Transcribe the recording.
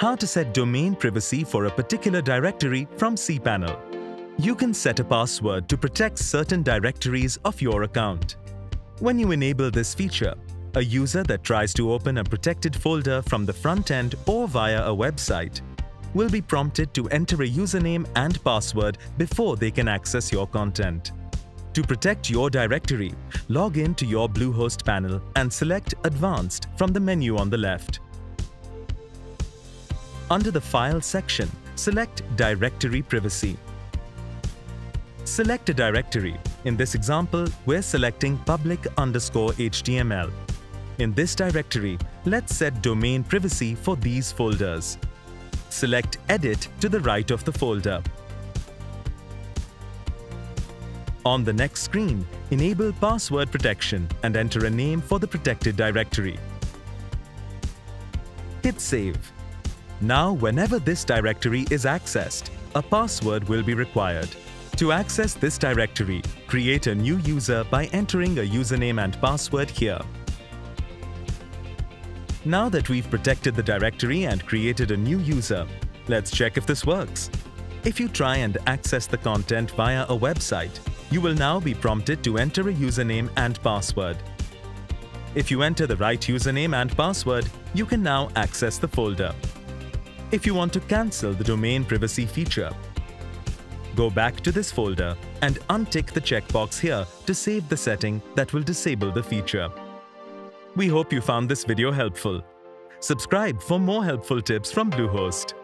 How to set domain privacy for a particular directory from cPanel. You can set a password to protect certain directories of your account. When you enable this feature, a user that tries to open a protected folder from the front end or via a website will be prompted to enter a username and password before they can access your content. To protect your directory, log in to your Bluehost panel and select Advanced from the menu on the left. Under the File section, select Directory Privacy. Select a directory. In this example, we're selecting public underscore HTML. In this directory, let's set domain privacy for these folders. Select Edit to the right of the folder. On the next screen, enable password protection and enter a name for the protected directory. Hit Save. Now, whenever this directory is accessed, a password will be required. To access this directory, create a new user by entering a username and password here. Now that we've protected the directory and created a new user, let's check if this works. If you try and access the content via a website, you will now be prompted to enter a username and password. If you enter the right username and password, you can now access the folder. If you want to cancel the domain privacy feature, go back to this folder and untick the checkbox here to save the setting that will disable the feature. We hope you found this video helpful. Subscribe for more helpful tips from Bluehost.